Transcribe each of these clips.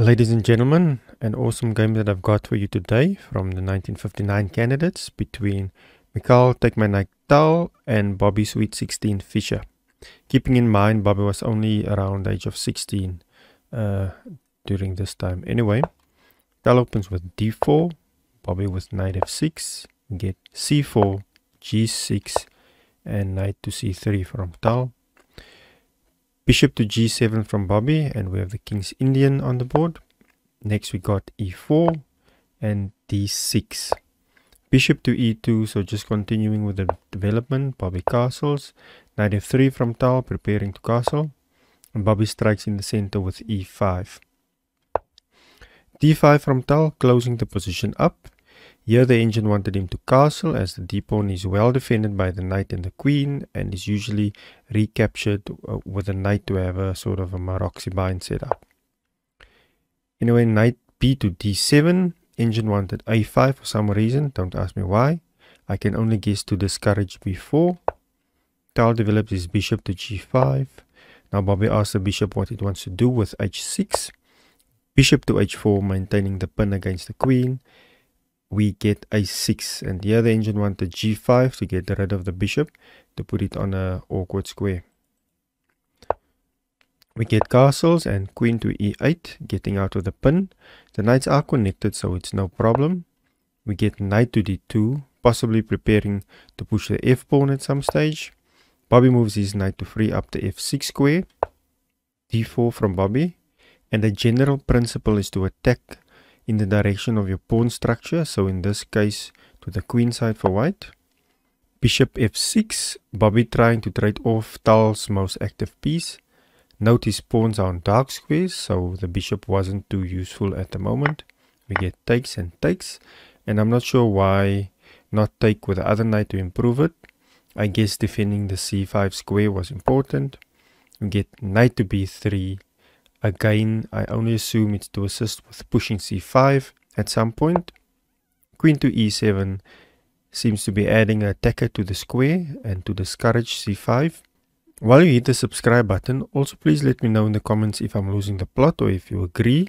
Ladies and gentlemen, an awesome game that I've got for you today from the 1959 candidates between Mikhail Take My Knight Tal and Bobby Sweet 16 Fischer. Keeping in mind Bobby was only around the age of 16 uh, during this time. Anyway, Tal opens with d4, Bobby with knight f6, get c4, g6, and knight to c3 from Tal. Bishop to g7 from Bobby, and we have the King's Indian on the board. Next we got e4 and d6. Bishop to e2, so just continuing with the development, Bobby castles. Knight f3 from Tal, preparing to castle. And Bobby strikes in the center with e5. d5 from Tal, closing the position up. Here the engine wanted him to castle as the d-pawn is well defended by the knight and the queen and is usually recaptured uh, with a knight to have a sort of a Maroczy-bind set setup. Anyway, knight b to d7, engine wanted a5 for some reason, don't ask me why. I can only guess to discourage b4. Tal develops his bishop to g5. Now Bobby asks the bishop what it wants to do with h6. Bishop to h4, maintaining the pin against the queen we get a6 and here the engine wanted g5 to get rid of the bishop to put it on a awkward square. We get castles and queen to e8 getting out of the pin. The knights are connected so it's no problem. We get knight to d2 possibly preparing to push the f pawn at some stage. Bobby moves his knight to free up the f6 square. D4 from bobby. And the general principle is to attack in the direction of your pawn structure. So in this case, to the queen side for white. Bishop f6, Bobby trying to trade off Tal's most active piece. His pawns are on dark squares, so the bishop wasn't too useful at the moment. We get takes and takes, and I'm not sure why not take with the other knight to improve it. I guess defending the c5 square was important. We get knight to b3, Again, I only assume it's to assist with pushing c5 at some point. Queen to e7 seems to be adding a attacker to the square and to discourage c5. While you hit the subscribe button, also please let me know in the comments if I'm losing the plot or if you agree.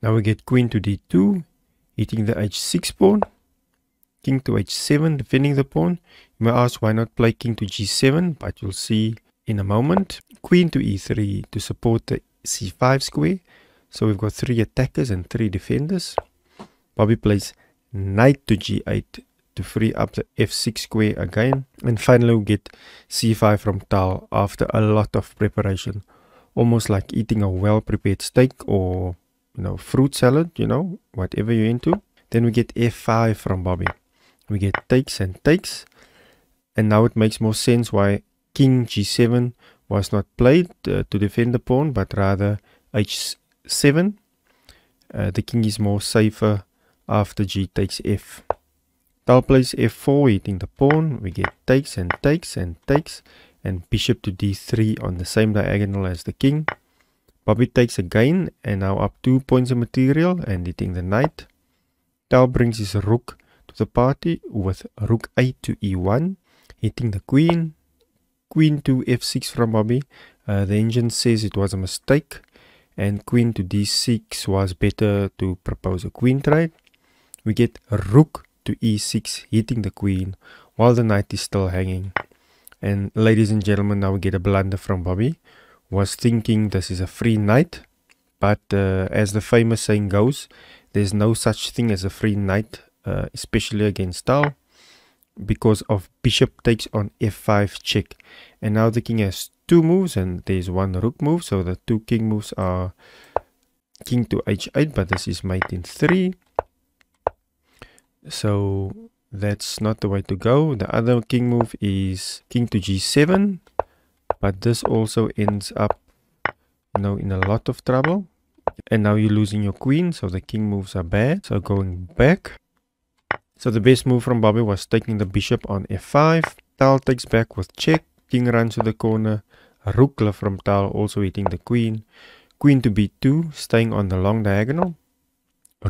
Now we get queen to d2, hitting the h6 pawn. King to h7, defending the pawn. You may ask why not play king to g7, but you'll see in a moment. Queen to e3 to support the c5 square. So we've got three attackers and three defenders. Bobby plays knight to g8 to free up the f6 square again. And finally we get c5 from Tal after a lot of preparation. Almost like eating a well-prepared steak or, you know, fruit salad, you know, whatever you're into. Then we get f5 from Bobby. We get takes and takes. And now it makes more sense why king g7 was not played uh, to defend the pawn, but rather h7. Uh, the king is more safer after g takes f. Tal plays f4, hitting the pawn. We get takes and takes and takes, and bishop to d3 on the same diagonal as the king. Bobby takes again, and now up two points of material and hitting the knight. Tal brings his rook to the party with rook a to e1, hitting the queen, queen to f6 from Bobby. Uh, the engine says it was a mistake and queen to d6 was better to propose a queen trade. We get rook to e6 hitting the queen while the knight is still hanging. And ladies and gentlemen, now we get a blunder from Bobby. Was thinking this is a free knight, but uh, as the famous saying goes, there's no such thing as a free knight, uh, especially against Tal because of bishop takes on f5 check. And now the king has two moves and there's one rook move. So the two king moves are king to h8, but this is mate in 3. So that's not the way to go. The other king move is king to g7, but this also ends up you know, in a lot of trouble. And now you're losing your queen, so the king moves are bad. So going back, so the best move from Bobby was taking the bishop on f5. Tal takes back with check. King runs to the corner. Rook from Tal also hitting the queen. Queen to b2, staying on the long diagonal.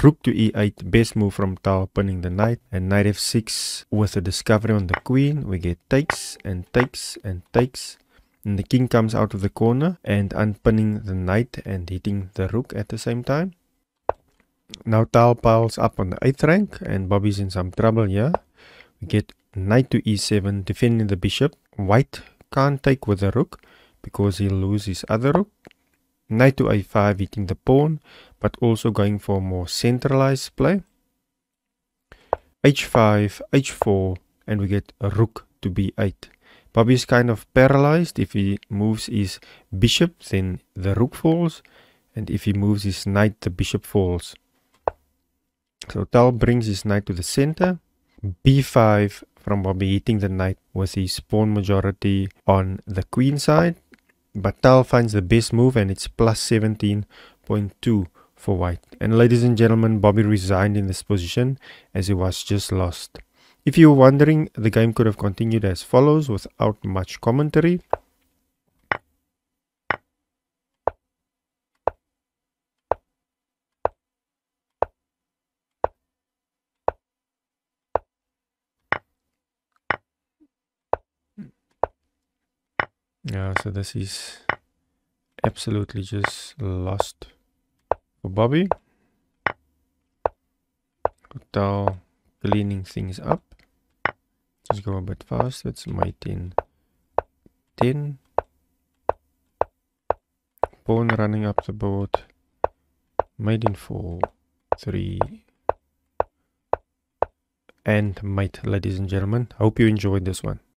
Rook to e8, best move from Tal, pinning the knight. And knight f6 with a discovery on the queen. We get takes and takes and takes. And the king comes out of the corner and unpinning the knight and hitting the rook at the same time. Now Tal piles up on the 8th rank and Bobby's in some trouble here. We get knight to e7 defending the bishop. White can't take with the rook because he'll lose his other rook. Knight to a5 hitting the pawn but also going for more centralized play. h5, h4 and we get a rook to b8. Bobby is kind of paralyzed. If he moves his bishop, then the rook falls. And if he moves his knight, the bishop falls. So Tal brings his knight to the center. b5 from Bobby hitting the knight with his pawn majority on the queen side. But Tal finds the best move and it's plus 17.2 for white. And ladies and gentlemen, Bobby resigned in this position as he was just lost. If you're wondering, the game could have continued as follows without much commentary. Yeah, so this is absolutely just lost for Bobby. Hotel cleaning things up. Let's go a bit fast. It's my 10. 10. Pawn running up the board. Mate in 4. 3. And mate, ladies and gentlemen. Hope you enjoyed this one.